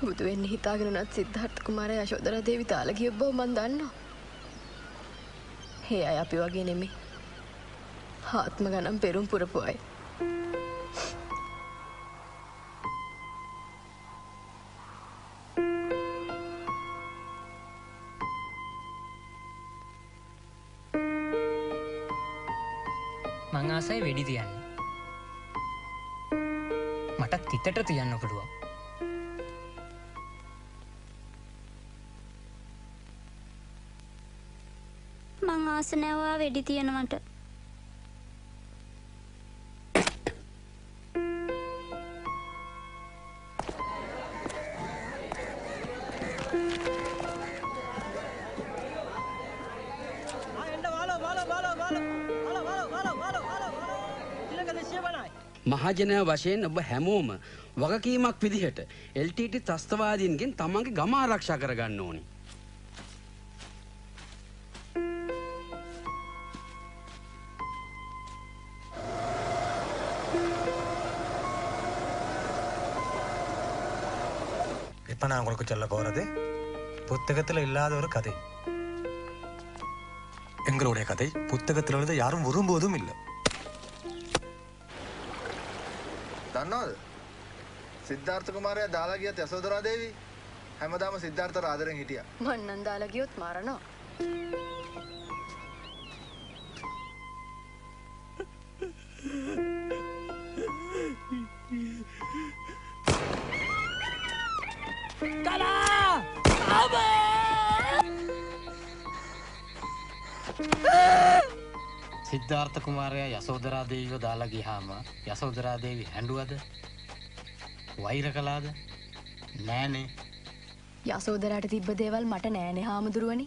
බුදු වෙන්න හිතාගෙන උනත් සිද්ධාර්ථ කුමාරයා යශෝදරා දේවි තාල ගිය බව මන් දන්නවා. ඒ අය අපි වගේ නෙමෙයි. ආත්ම ගණන් පෙරුම් පුරපු අය. මං ආසයි වෙඩි තියන්න මටත් තිතට තියන්න පුළුවන් මං ආස නැවවා වෙඩි තියෙනවට මහජනය වශයෙන් ඔබ හැමෝම වගකීමක් විදිහට එල්ටට ත්‍රස්තවාදීන්ගෙන් තමන්ගේ ගම ආරක්ෂා කරගන්න ඕනි. இப்ப நான் உங்களுக்கு சொல்ல போறது புத்தகத்தில் இல்லாத ஒரு கதை எங்களுடைய கதை புத்தகத்தில் உள்ளது யாரும் விரும்புவதும் இல்லை දන්නවද සිද්ධාර්ථ කුමාරය දාලා ගියත් යසෝදරා දේවී හැමදාම සිද්ධාර්ථ ආදරෙන් හිටියා මන් නම් දාලා ගියොත් මරනවා. සිද්ධාර්ථ කුමාරයා යසෝදරා දේවිව දාලා ගියාම යසෝදරා දේවි හැඬුවද? වෛර කළාද? නෑනේ. යසෝදරාට තිබ්බ දේවල් මට නෑනේ හාමුදුරුවනි.